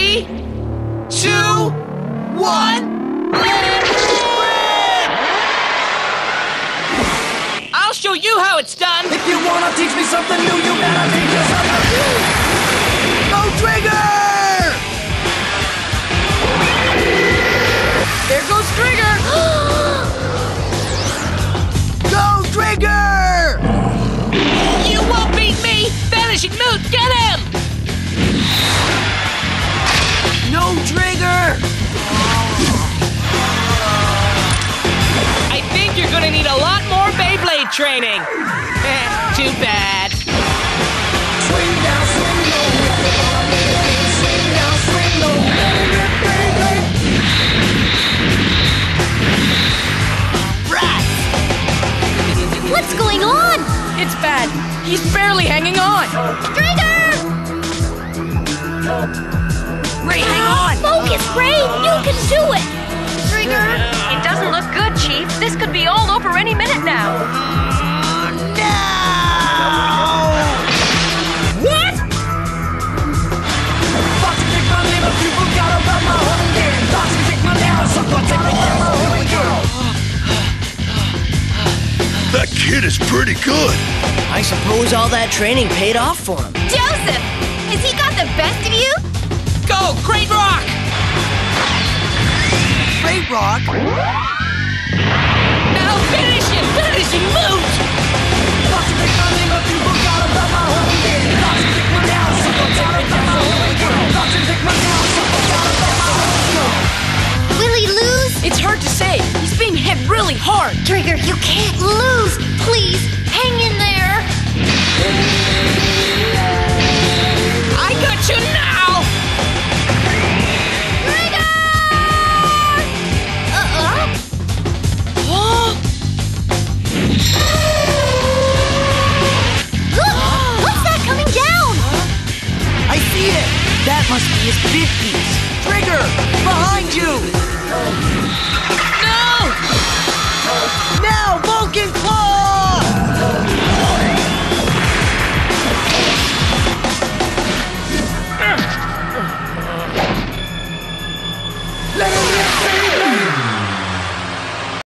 Three, two, one. I'll show you how it's done. If you wanna teach me something new, you better teach us something new. Training. Eh, too bad. Swing down, swing low. Swing down, swing low. Beyblade, Beyblade. What's going on? It's bad. He's barely hanging on. Driger! Ray, hang on. Focus, Ray! You can do That kid is pretty good. I suppose all that training paid off for him. Joseph! Has he got the best of you? Go, Great Rock. Great Rock. Really hard. Driger, you can't lose! Please, hang in there! I got you now. Driger! Uh-uh. Look! What's that coming down? I see it. That must be his big feet.